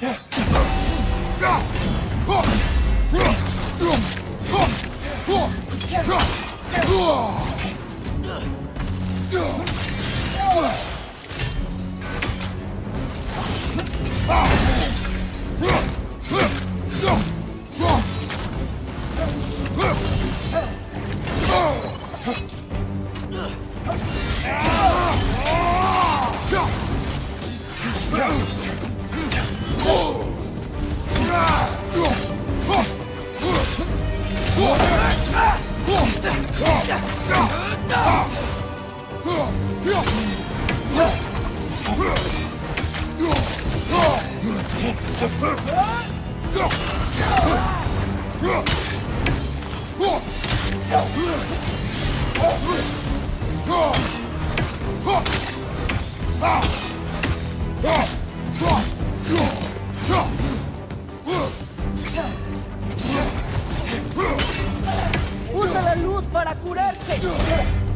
de escudo! ¡Usa la luz para curarse!